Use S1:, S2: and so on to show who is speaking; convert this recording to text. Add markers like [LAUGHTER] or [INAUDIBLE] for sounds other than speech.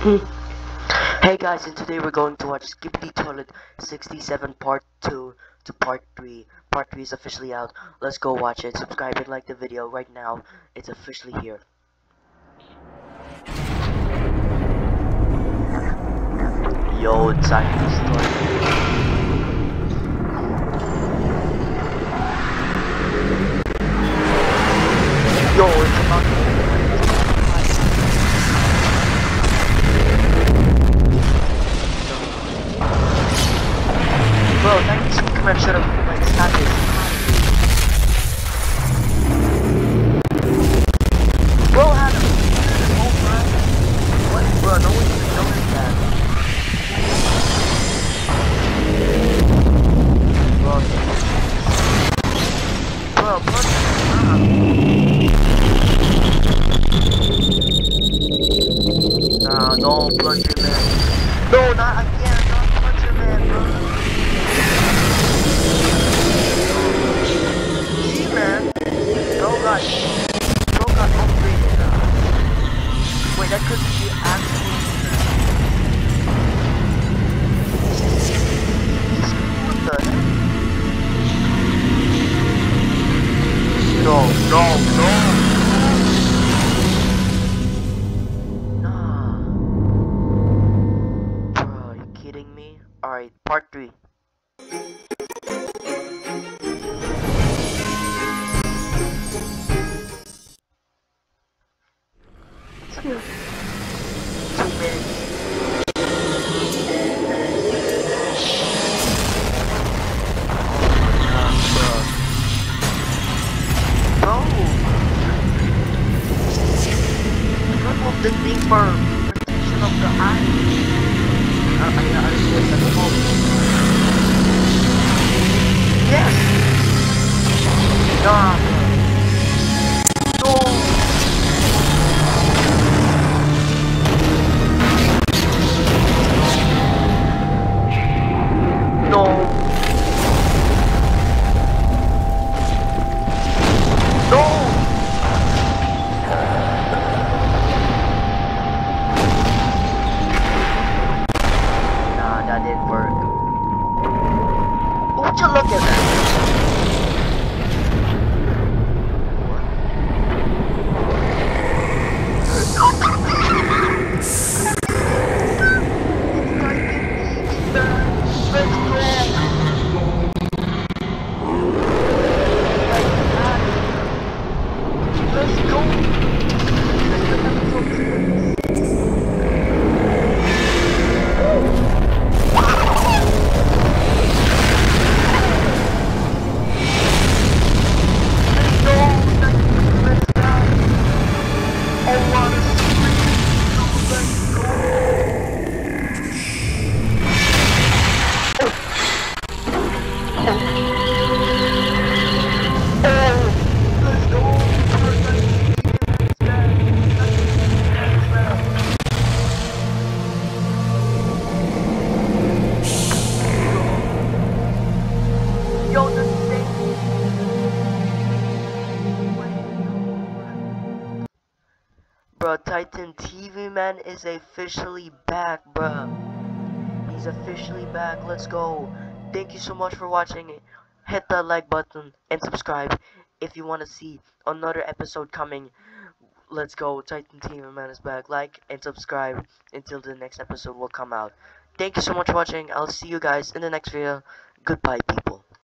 S1: [LAUGHS] hey guys, and today we're going to watch Skibidi Toilet 67 Part 2 to Part 3. Part 3 is officially out. Let's go watch it. Subscribe and like the video right now. It's officially here. Yo, it's Chinese No, plunger man. No, No, no, no. Nah. Bro, are you kidding me? Alright, part 3. Two the thing for protection of the eye. Uh, I, I, I, You look at that? Titan TV man is officially back, bro. He's officially back. Let's go. Thank you so much for watching. Hit that like button and subscribe if you want to see another episode coming. Let's go. Titan TV man is back. Like and subscribe until the next episode will come out. Thank you so much for watching. I'll see you guys in the next video. Goodbye, people.